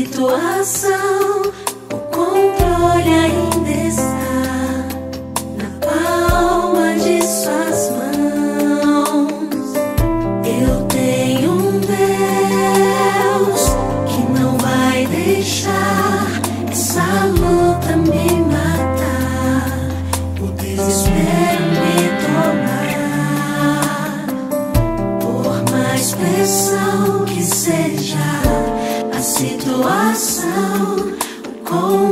situação, o controle ainda está na palma de suas mãos. Eu tenho um Deus que não vai deixar essa luta me matar, o desespero me tomar. Por mais pressão que seja situação, o